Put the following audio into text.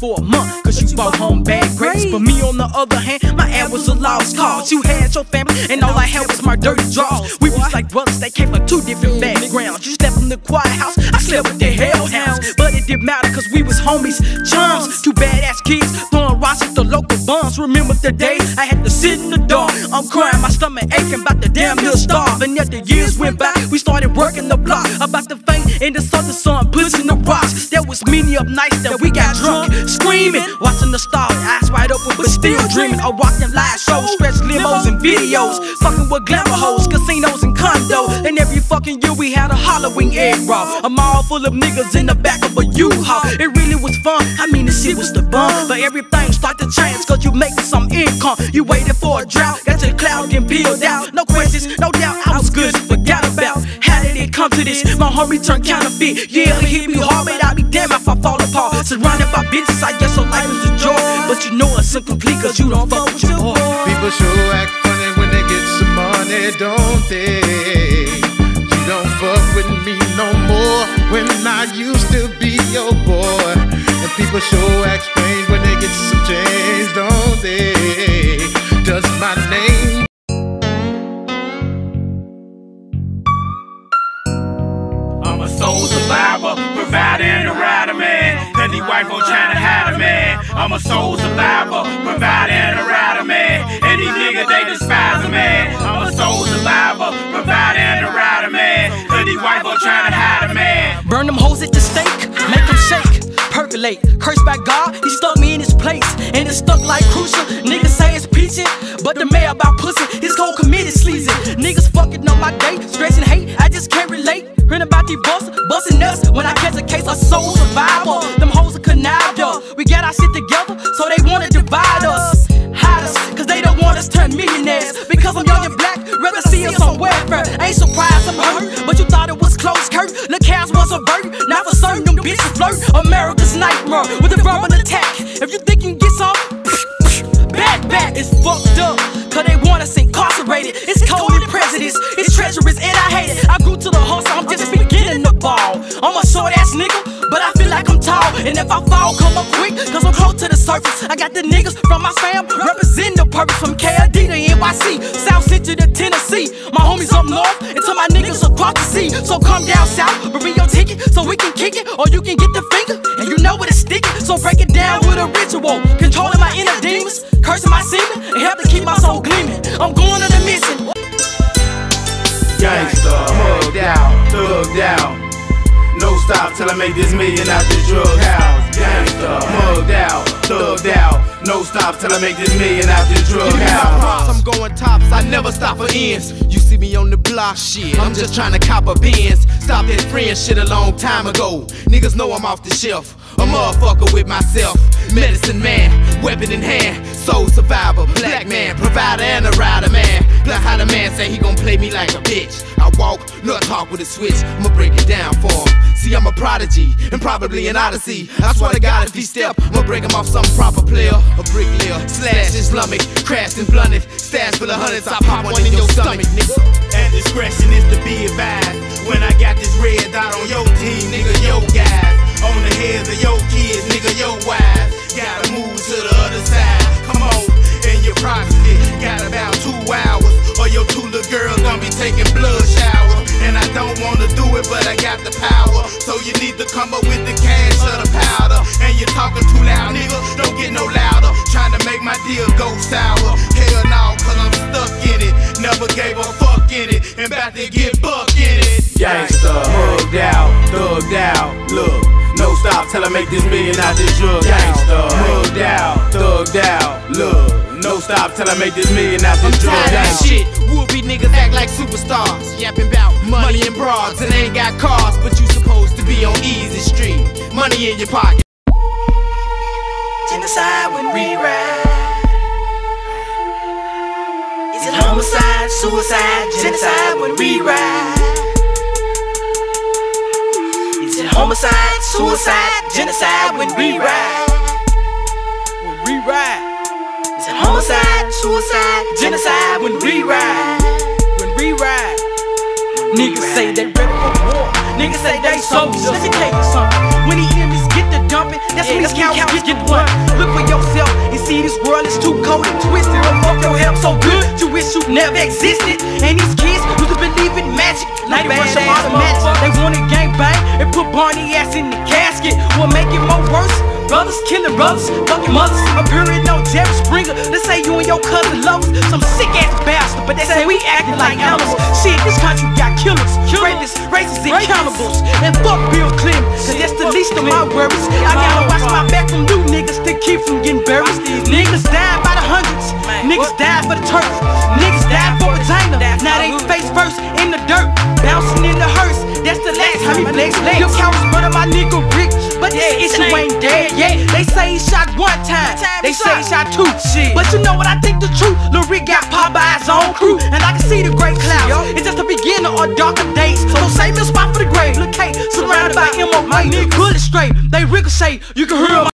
for a month, cause you brought home bad grades. But me, on the other hand, my ad was a lost cause. You had your family, and all I had was my dirty draws. We was like brothers that came from two different backgrounds. You slept in the quiet house, I slept with the hellhounds. But it didn't matter, cause we was homies, chums. Two badass kids throwing rocks at the local bums. Remember the day I had to sit in the dark. I'm crying, my stomach aching, about to damn near starve. And yet the years went by, we started working the block. About faint in the southern sun, pushing the rocks. There was many up nights that we got drunk, screaming, watching the stars, eyes wide open, but still dreaming of walking live shows, stretch limos and videos, fucking with glamour hoes, casinos and condo. And every fucking year we had a Halloween egg roll, a mall full of niggas in the back of a U-Haul. It really was fun. I mean, the shit was the bun, but everything started to change cause you making some income. You waited for a drought, got your cloud and peeled out. No questions, no doubt, come to this? My homie turned counterfeit. Yeah, he hit me hard, but I be damn if I fall apart. Surrounded by bitches, I guess so life is a joy. But you know it's incomplete cause you don't fuck with your boy. People sure act funny when they get some money, don't they? You don't fuck with me no more when I used to be your boy. And people sure act strange when they get some change, don't they? Does my name folks trying to hide a man. I'm a soul survivor, providing a rider man. And these niggas, they despise a man. I'm a soul survivor, providing a rider man. White folks trying to hide a man. Burn them hoes at the stake, make them shake, percolate. Cursed by God, he stuck me in his place. And it's stuck like crucial. Niggas say it's peachy, but the mayor about pussy, his whole committed sleazy. Niggas fucking on my day, stressing hate, I just can't relate. Hearing about these bust, on. Ain't surprised I'm hurt, but you thought it was close, Kurt. Look, cows was a bird, now for certain them bitches flirt. America's nightmare with a verbal attack. If you think you can get some, Back, back is fucked up. Cause they want us incarcerated. It's cold and prejudice. It's treacherous and I hate it. I grew to the hustle, I'm just beginning to ball. I'm a short ass nigga, but I feel like I'm tall. And if I fall, come up quick, cause I'm close to the surface. I got the niggas from my fam, represent the purpose from KLD to NYC, South Central to Tennessee. Homies up north, until my niggas across the sea. So come down south, bring your ticket, so we can kick it, or you can get the finger, and you know what it's sticking. So break it down with a ritual, controlling my inner demons, cursing my semen, and help to keep my soul gleaming. I'm going on a mission. Gangsta, mugged out, thugged out. No stop till I make this million out the drug house. Gangsta, mugged out, thugged out. No stop till I make this million out the drug Give me props, house. I'm going tops, I never stop for ends. See me on the block, shit. I'm just trying to cop a Benz. Stop that friend shit a long time ago. Niggas know I'm off the shelf. A motherfucker with myself. Medicine man, weapon in hand. Soul survivor, black man, provider and a rider man. Like how the man say he gon' play me like a bitch. I walk, not talk with a switch. I'ma break it down for him. See, I'm a prodigy and probably an odyssey. I swear to God, if he step, I'ma break him off some proper player. A bricklayer, slash lummox, crashed and blunted. Stash full of hundreds, I pop one in your stomach, nigga. And discretion is to be advised. When I got this red dot on your team, nigga, yo guys. On the heads of your kids, nigga, your wives. You need to come up with the cash or the powder. And you're talking too loud, nigga. Don't get no louder. Trying to make my deal go sour. Hell no, cause I'm stuck in it. Never gave a fuck in it. And about to get buck in it. Gangsta, mugged out, thugged out. Look, no stop till I make this million out this drug. Gangsta, mugged out, thugged out. Look, no stop till I make this million out I'm this drug. tired of Gangsta. shit. Would-be niggas act like superstars. Yapping about money and broads and ain't got cars, but you Money in your pocket. Genocide when we ride. Is it homicide, suicide, genocide when we ride? Is it homicide, suicide, genocide when we ride? When we ride. Is it homicide, suicide, genocide when we ride? When we ride. Niggas say they ready for war. Niggas say they soldiers. Let me tell you something. When the enemy's get the dumping. That's when these cowards get the blunt. Look for yourself and see this world is too cold and twisted. Oh, fuck your help so good, you wish you never existed. And these kids used to believe in magic. Now they rush the magic. They want a gang bang and put Barney ass in the casket. What make it more worse? Brothers killing brothers, fucking mothers. I'm Appearing on Jerry Springer. Let's say you and your cousin lovers. Some sick ass bastard, but they say we acting like animals. Shit, this country got killers, rapists, racists, and cannibals. And fuck Bill Clinton, cause that's the least of my worries. I gotta watch my back from you niggas to keep from getting buried. Niggas died by the hundreds. Niggas died for the turf. Niggas died for Regina. Now they face first in the dirt, bouncing in the hearse. That's the last time he flex legs. Your cowards murder my nigga This issue ain't dead yet. They say he shot one time, they say he shot two. But you know what I think the truth? Lil Rick got popped by his own crew, and I can see the great clouds. It's just the beginning of darker days. So save a spot for the grave. Look, K, surrounded by MO, my nigga, bullet straight. They ricochet, you can hear